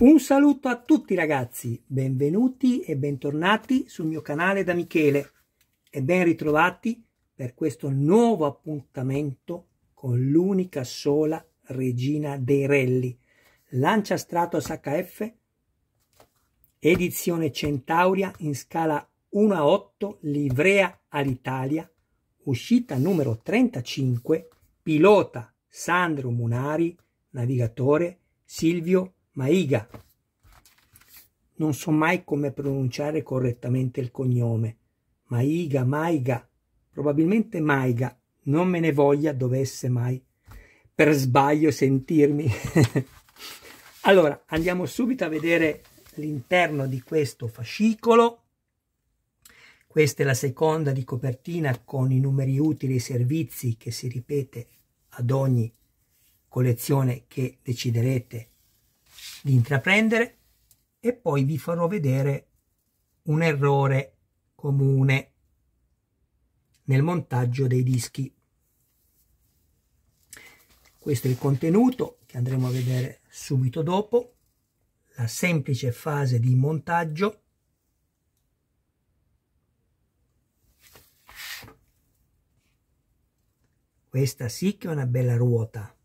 Un saluto a tutti ragazzi, benvenuti e bentornati sul mio canale da Michele. E ben ritrovati per questo nuovo appuntamento con l'unica sola regina dei rally, Lancia Stratos HF, edizione Centauria in scala 1 a 8, livrea all'Italia, uscita numero 35, pilota Sandro Munari, navigatore Silvio Maiga. Non so mai come pronunciare correttamente il cognome. Maiga, Maiga, probabilmente Maiga, non me ne voglia dovesse mai per sbaglio sentirmi. allora, andiamo subito a vedere l'interno di questo fascicolo. Questa è la seconda di copertina con i numeri utili e servizi che si ripete ad ogni collezione che deciderete di intraprendere e poi vi farò vedere un errore comune nel montaggio dei dischi. Questo è il contenuto che andremo a vedere subito dopo, la semplice fase di montaggio Questa sì che è una bella ruota.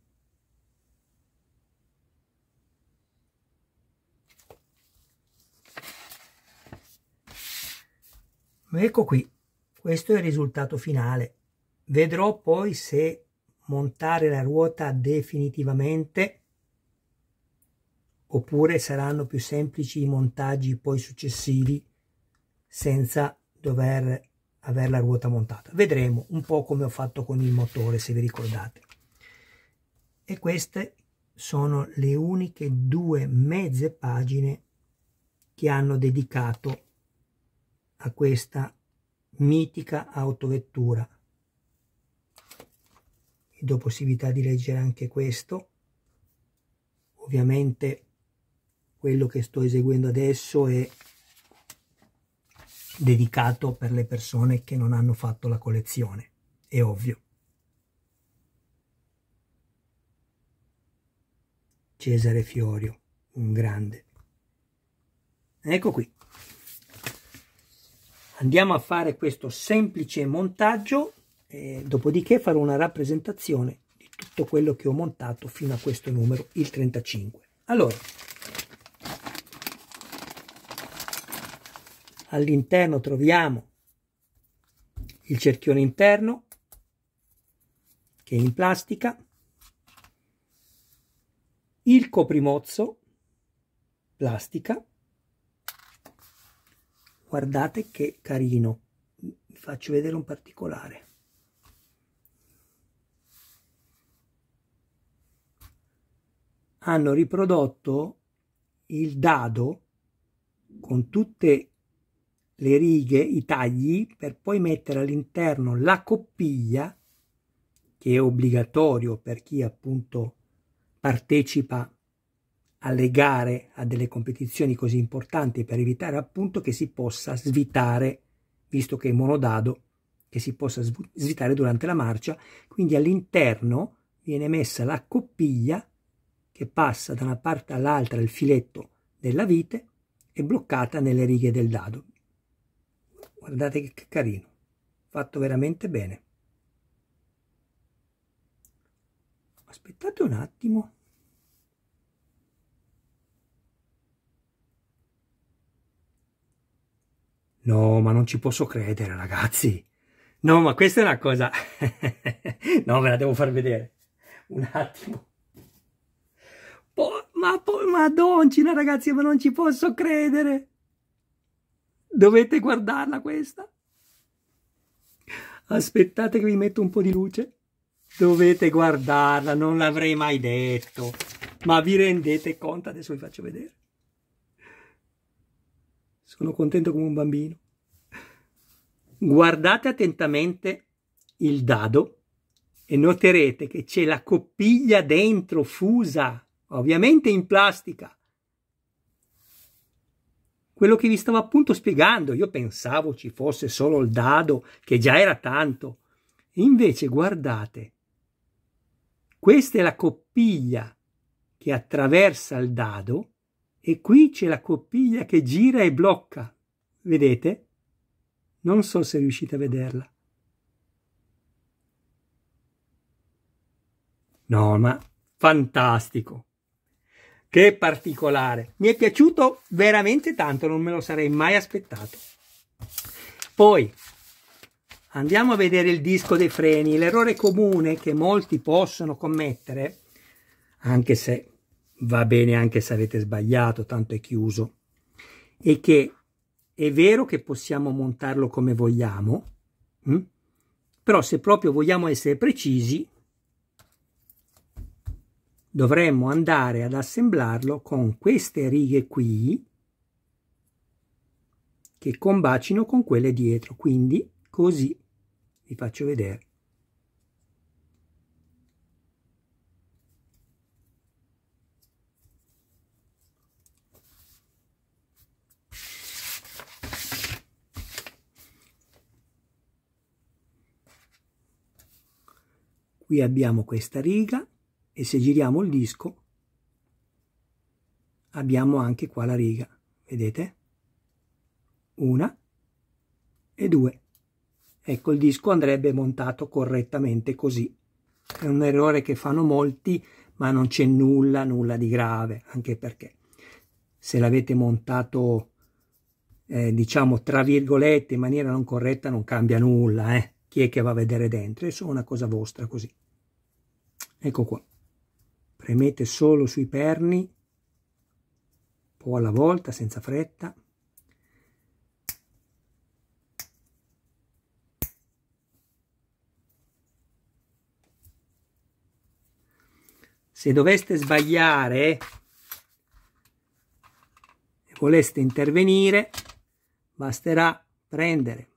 Ecco qui, questo è il risultato finale. Vedrò poi se montare la ruota definitivamente oppure saranno più semplici i montaggi poi successivi senza dover avere la ruota montata. Vedremo un po' come ho fatto con il motore se vi ricordate. E queste sono le uniche due mezze pagine che hanno dedicato a questa mitica autovettura. Do possibilità di leggere anche questo. Ovviamente quello che sto eseguendo adesso è dedicato per le persone che non hanno fatto la collezione, è ovvio. Cesare Fiorio, un grande. Ecco qui andiamo a fare questo semplice montaggio e dopodiché farò una rappresentazione di tutto quello che ho montato fino a questo numero il 35 allora all'interno troviamo il cerchione interno che è in plastica il coprimozzo plastica guardate che carino. Vi faccio vedere un particolare. Hanno riprodotto il dado con tutte le righe, i tagli, per poi mettere all'interno la coppiglia, che è obbligatorio per chi appunto partecipa alle gare, a delle competizioni così importanti per evitare appunto che si possa svitare, visto che è monodado, che si possa svitare durante la marcia, quindi all'interno viene messa la coppiglia che passa da una parte all'altra il filetto della vite e bloccata nelle righe del dado. Guardate che carino, fatto veramente bene. Aspettate un attimo. No, ma non ci posso credere, ragazzi. No, ma questa è una cosa... no, ve la devo far vedere. Un attimo. Po ma poi, madoncina, ragazzi, ma non ci posso credere. Dovete guardarla questa. Aspettate che vi metto un po' di luce. Dovete guardarla, non l'avrei mai detto. Ma vi rendete conto? Adesso vi faccio vedere. Sono contento come un bambino. Guardate attentamente il dado e noterete che c'è la coppiglia dentro fusa, ovviamente in plastica. Quello che vi stavo appunto spiegando, io pensavo ci fosse solo il dado, che già era tanto. Invece guardate, questa è la coppiglia che attraversa il dado e qui c'è la coppiglia che gira e blocca. Vedete? Non so se riuscite a vederla. No, ma fantastico. Che particolare. Mi è piaciuto veramente tanto, non me lo sarei mai aspettato. Poi andiamo a vedere il disco dei freni. L'errore comune che molti possono commettere, anche se va bene anche se avete sbagliato, tanto è chiuso, è che è vero che possiamo montarlo come vogliamo, hm? però se proprio vogliamo essere precisi, dovremmo andare ad assemblarlo con queste righe qui che combacino con quelle dietro, quindi così vi faccio vedere. Qui abbiamo questa riga e se giriamo il disco abbiamo anche qua la riga, vedete? Una e due. Ecco, il disco andrebbe montato correttamente così. È un errore che fanno molti, ma non c'è nulla, nulla di grave, anche perché se l'avete montato, eh, diciamo, tra virgolette, in maniera non corretta, non cambia nulla, eh. Chi è che va a vedere dentro? È solo una cosa vostra, così. Ecco qua. Premete solo sui perni, un po' alla volta, senza fretta. Se doveste sbagliare e voleste intervenire, basterà prendere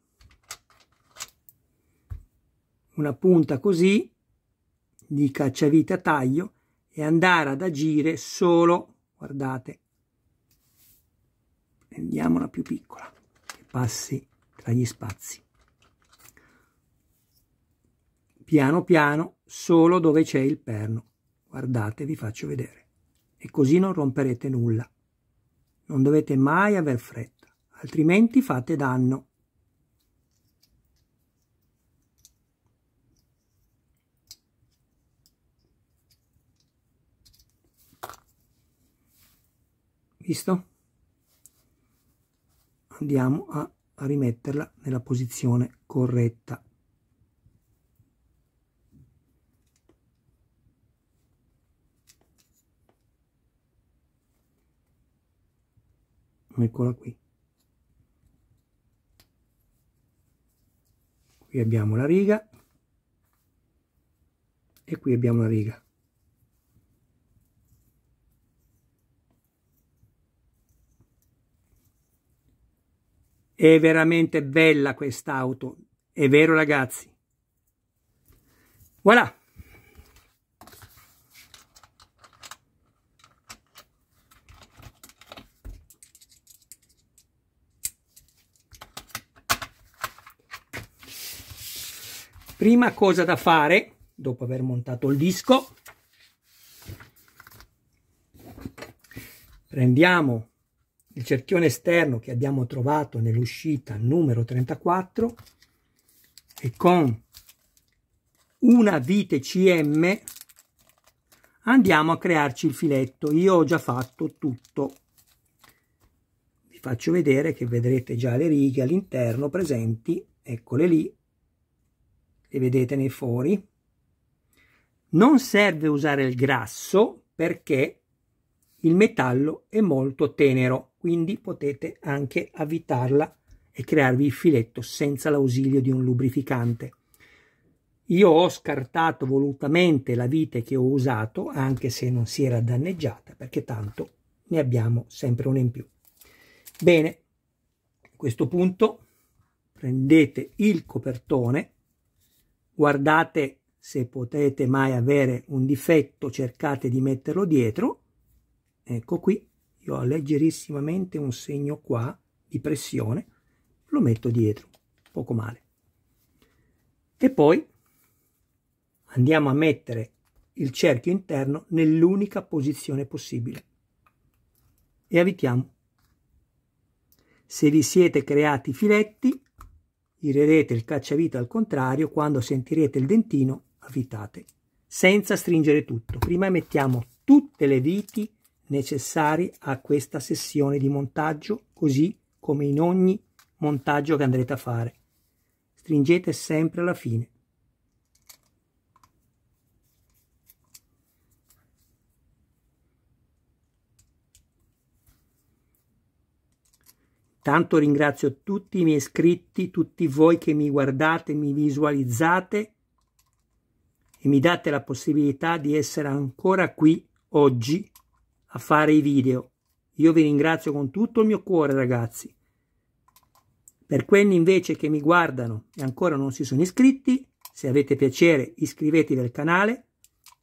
una punta così di cacciavite a taglio e andare ad agire solo, guardate, prendiamola più piccola, che passi tra gli spazi. Piano piano, solo dove c'è il perno. Guardate, vi faccio vedere. E così non romperete nulla. Non dovete mai aver fretta, altrimenti fate danno. Visto? Andiamo a, rimetterla nella posizione corretta. Eccola qui. Qui abbiamo la riga e qui abbiamo la riga. È veramente bella quest'auto, è vero ragazzi? Voilà! Prima cosa da fare, dopo aver montato il disco, prendiamo il cerchione esterno che abbiamo trovato nell'uscita numero 34 e con una vite CM andiamo a crearci il filetto. Io ho già fatto tutto. Vi faccio vedere che vedrete già le righe all'interno presenti, eccole lì, le vedete nei fori. Non serve usare il grasso perché il metallo è molto tenero quindi potete anche avvitarla e crearvi il filetto senza l'ausilio di un lubrificante. Io ho scartato volutamente la vite che ho usato, anche se non si era danneggiata, perché tanto ne abbiamo sempre una in più. Bene, a questo punto prendete il copertone, guardate se potete mai avere un difetto, cercate di metterlo dietro, ecco qui, io ho leggerissimamente un segno qua di pressione, lo metto dietro, poco male. E poi andiamo a mettere il cerchio interno nell'unica posizione possibile. e avvitiamo. Se vi siete creati filetti, girerete il cacciavite al contrario, quando sentirete il dentino avvitate, senza stringere tutto. Prima mettiamo tutte le viti necessarie a questa sessione di montaggio, così come in ogni montaggio che andrete a fare. Stringete sempre alla fine. Tanto ringrazio tutti i miei iscritti, tutti voi che mi guardate, mi visualizzate e mi date la possibilità di essere ancora qui oggi a fare i video. Io vi ringrazio con tutto il mio cuore ragazzi. Per quelli invece che mi guardano e ancora non si sono iscritti, se avete piacere iscrivetevi al canale,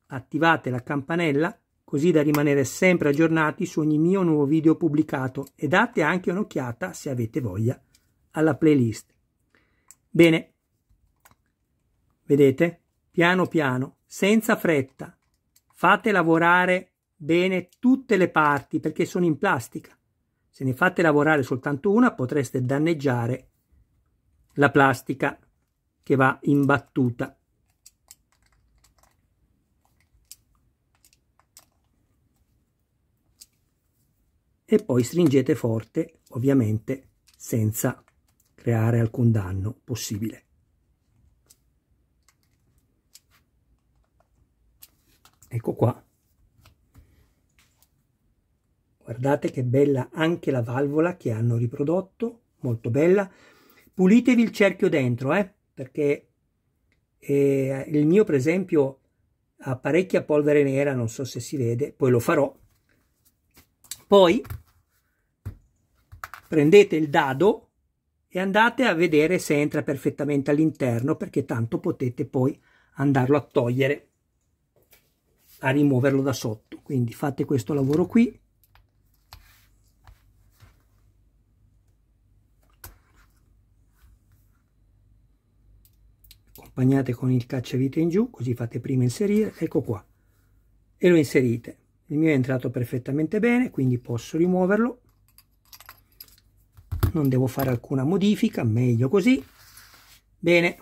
attivate la campanella così da rimanere sempre aggiornati su ogni mio nuovo video pubblicato e date anche un'occhiata, se avete voglia, alla playlist. Bene, vedete? Piano piano, senza fretta, fate lavorare bene tutte le parti perché sono in plastica. Se ne fate lavorare soltanto una potreste danneggiare la plastica che va imbattuta. e poi stringete forte, ovviamente senza creare alcun danno possibile. Ecco qua. Guardate che bella anche la valvola che hanno riprodotto, molto bella. Pulitevi il cerchio dentro, eh, perché eh, il mio per esempio ha parecchia polvere nera, non so se si vede, poi lo farò poi prendete il dado e andate a vedere se entra perfettamente all'interno perché tanto potete poi andarlo a togliere, a rimuoverlo da sotto. Quindi fate questo lavoro qui. Accompagnate con il cacciavite in giù così fate prima inserire ecco qua. E lo inserite. Il mio è entrato perfettamente bene quindi posso rimuoverlo. Non devo fare alcuna modifica meglio così. Bene.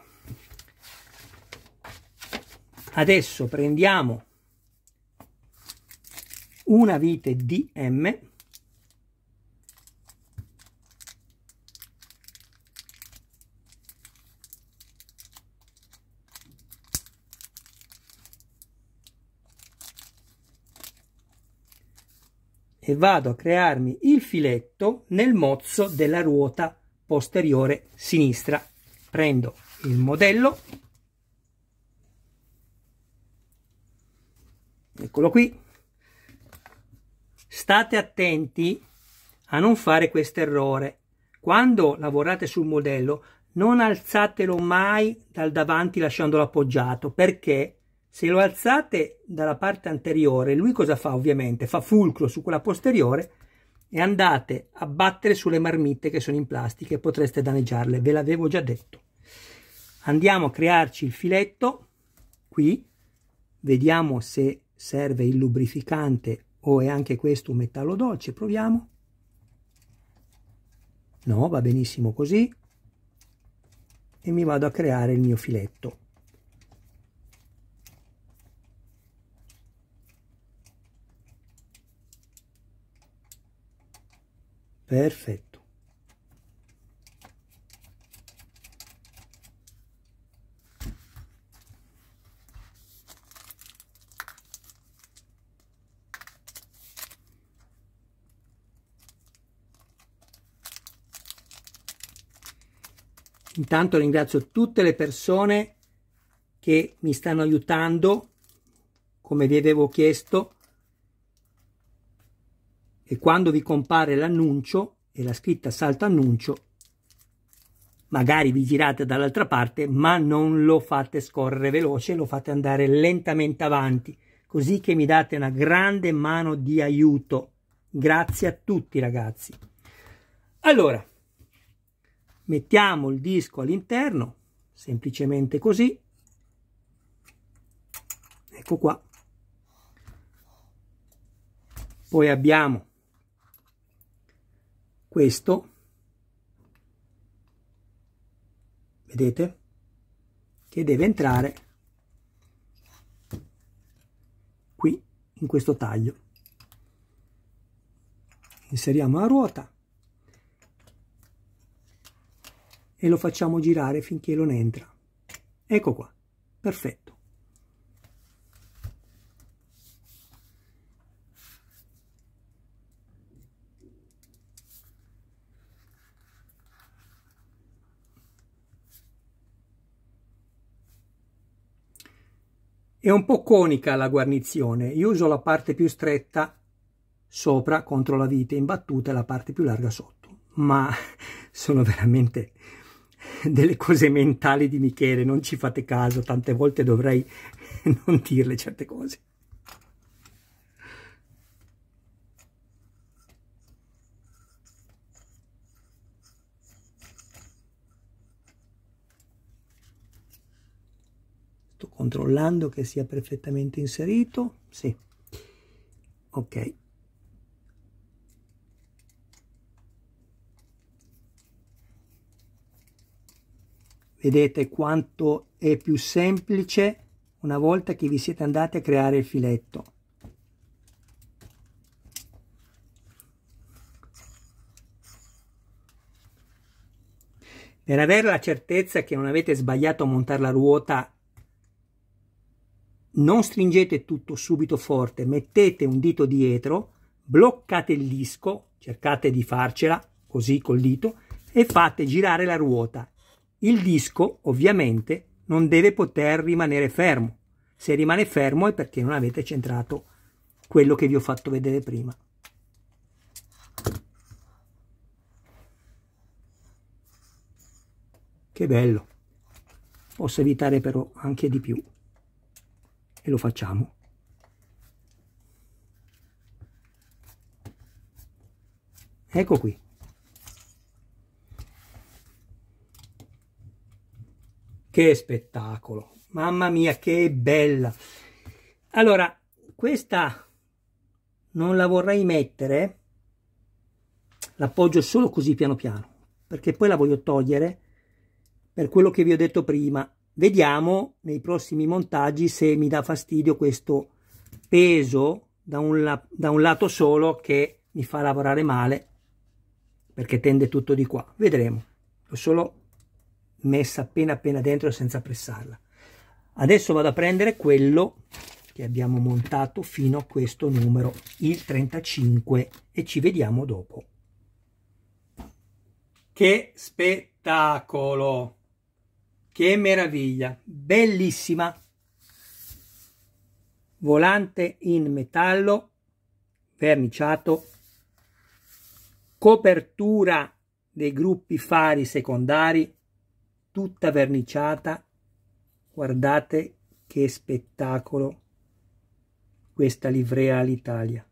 Adesso prendiamo una vite DM e vado a crearmi il filetto nel mozzo della ruota posteriore sinistra. Prendo il modello, eccolo qui, state attenti a non fare questo errore. Quando lavorate sul modello non alzatelo mai dal davanti lasciandolo appoggiato perché se lo alzate dalla parte anteriore, lui cosa fa ovviamente? Fa fulcro su quella posteriore e andate a battere sulle marmitte che sono in plastica e potreste danneggiarle, ve l'avevo già detto. Andiamo a crearci il filetto, qui, vediamo se serve il lubrificante o è anche questo un metallo dolce, proviamo. No, va benissimo così. E mi vado a creare il mio filetto. Perfetto. Intanto ringrazio tutte le persone che mi stanno aiutando, come vi avevo chiesto, e quando vi compare l'annuncio e la scritta salto annuncio, magari vi girate dall'altra parte, ma non lo fate scorrere veloce, lo fate andare lentamente avanti, così che mi date una grande mano di aiuto. Grazie a tutti ragazzi. Allora, mettiamo il disco all'interno, semplicemente così. Ecco qua. Poi abbiamo questo vedete che deve entrare qui in questo taglio. Inseriamo la ruota e lo facciamo girare finché non entra. Ecco qua perfetto È un po' conica la guarnizione, io uso la parte più stretta sopra contro la vite imbattuta e la parte più larga sotto, ma sono veramente delle cose mentali di Michele, non ci fate caso, tante volte dovrei non dirle certe cose. Controllando che sia perfettamente inserito? Sì. Ok. Vedete quanto è più semplice una volta che vi siete andati a creare il filetto. Per avere la certezza che non avete sbagliato a montare la ruota non stringete tutto subito forte, mettete un dito dietro, bloccate il disco, cercate di farcela così col dito e fate girare la ruota. Il disco ovviamente non deve poter rimanere fermo. Se rimane fermo è perché non avete centrato quello che vi ho fatto vedere prima. Che bello. Posso evitare però anche di più e lo facciamo. Ecco qui. Che spettacolo! Mamma mia, che bella! Allora, questa non la vorrei mettere, l'appoggio solo così piano piano, perché poi la voglio togliere per quello che vi ho detto prima, Vediamo nei prossimi montaggi se mi dà fastidio questo peso da un, da un lato solo che mi fa lavorare male perché tende tutto di qua. Vedremo. L'ho solo messa appena appena dentro senza pressarla. Adesso vado a prendere quello che abbiamo montato fino a questo numero, il 35, e ci vediamo dopo. Che spettacolo! Che meraviglia, bellissima. Volante in metallo, verniciato, copertura dei gruppi fari secondari, tutta verniciata. Guardate che spettacolo questa livrea all'Italia.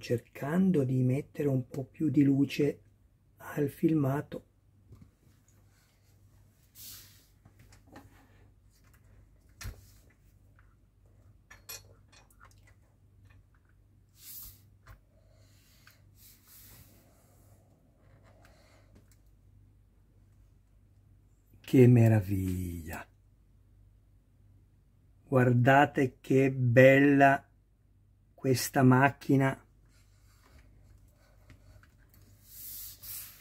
Cercando di mettere un po' più di luce al filmato. Che meraviglia. Guardate che bella questa macchina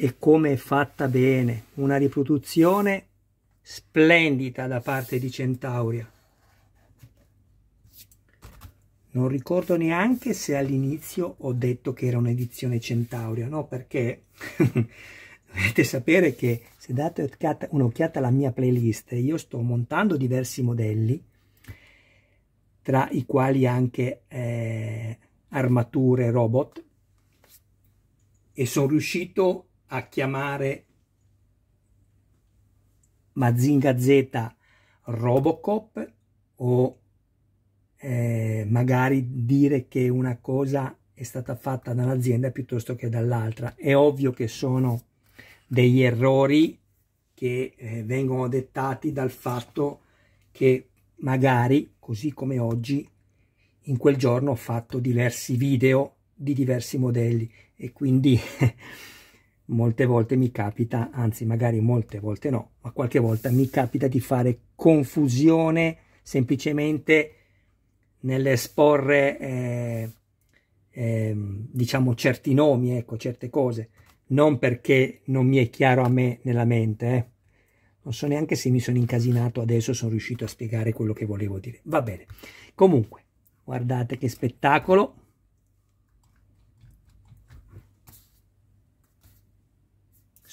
e come è fatta bene, una riproduzione splendida da parte di Centauria. Non ricordo neanche se all'inizio ho detto che era un'edizione Centauria, no? Perché dovete sapere che se date un'occhiata alla mia playlist, io sto montando diversi modelli, tra i quali anche eh, armature robot, e sono riuscito a chiamare Mazinga Z Robocop o eh, magari dire che una cosa è stata fatta da un'azienda piuttosto che dall'altra. È ovvio che sono degli errori che eh, vengono dettati dal fatto che magari, così come oggi, in quel giorno ho fatto diversi video di diversi modelli e quindi molte volte mi capita, anzi magari molte volte no, ma qualche volta mi capita di fare confusione semplicemente nell'esporre eh, eh, diciamo certi nomi, ecco, certe cose, non perché non mi è chiaro a me nella mente, eh. non so neanche se mi sono incasinato adesso, sono riuscito a spiegare quello che volevo dire. Va bene, comunque, guardate che spettacolo.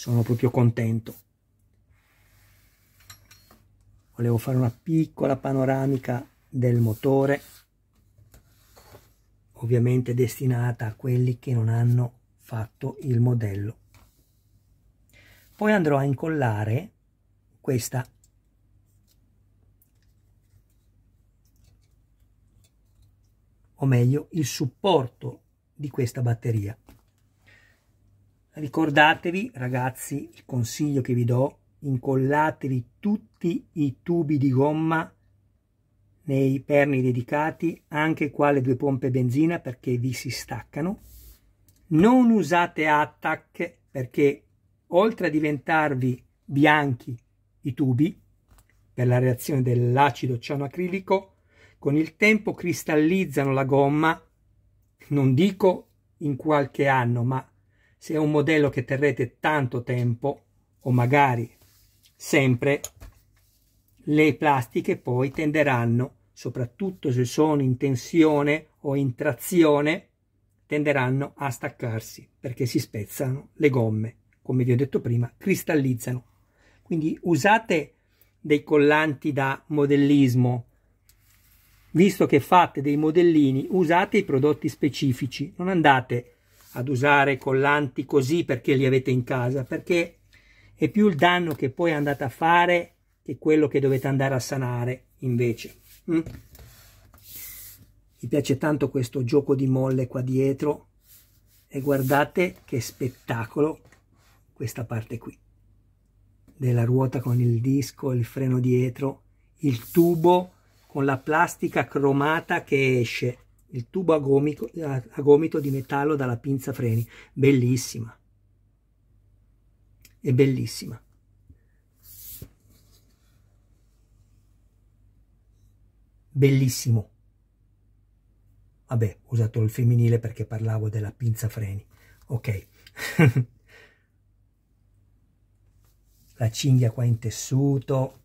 Sono proprio contento. Volevo fare una piccola panoramica del motore ovviamente destinata a quelli che non hanno fatto il modello. Poi andrò a incollare questa o meglio il supporto di questa batteria. Ricordatevi ragazzi il consiglio che vi do, incollatevi tutti i tubi di gomma nei perni dedicati anche qua le due pompe benzina perché vi si staccano. Non usate attack perché oltre a diventarvi bianchi i tubi per la reazione dell'acido cianoacrilico con il tempo cristallizzano la gomma non dico in qualche anno ma se è un modello che terrete tanto tempo o magari sempre le plastiche poi tenderanno soprattutto se sono in tensione o in trazione, tenderanno a staccarsi perché si spezzano le gomme, come vi ho detto prima, cristallizzano. Quindi usate dei collanti da modellismo, visto che fate dei modellini, usate i prodotti specifici, non andate ad usare collanti così perché li avete in casa, perché è più il danno che poi andate a fare che quello che dovete andare a sanare invece. Mm? Mi piace tanto questo gioco di molle qua dietro e guardate che spettacolo questa parte qui della ruota con il disco, il freno dietro, il tubo con la plastica cromata che esce, il tubo a gomito, a gomito di metallo dalla pinza freni, bellissima, è bellissima. bellissimo. Vabbè, ho usato il femminile perché parlavo della pinza freni. Ok. la cinghia qua in tessuto,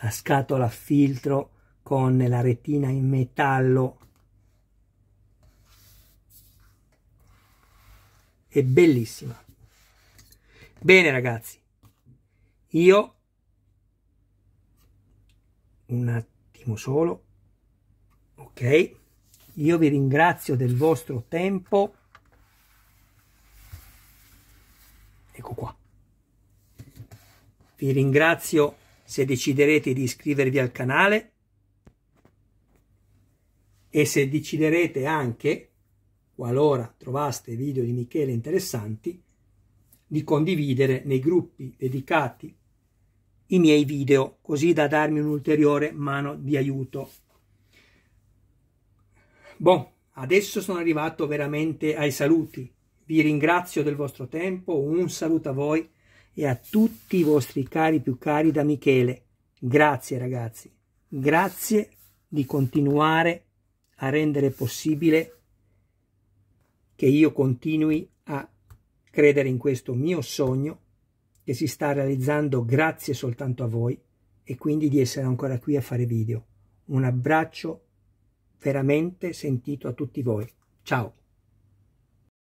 la scatola a filtro con la retina in metallo. È bellissima. Bene ragazzi, io un attimo solo ok? Io vi ringrazio del vostro tempo. Ecco qua. Vi ringrazio se deciderete di iscrivervi al canale e se deciderete anche qualora trovaste video di Michele interessanti di condividere nei gruppi dedicati i miei video così da darmi un'ulteriore mano di aiuto. Bon, adesso sono arrivato veramente ai saluti. Vi ringrazio del vostro tempo, un saluto a voi e a tutti i vostri cari più cari da Michele. Grazie ragazzi, grazie di continuare a rendere possibile che io continui a credere in questo mio sogno che si sta realizzando grazie soltanto a voi e quindi di essere ancora qui a fare video. Un abbraccio veramente sentito a tutti voi. Ciao!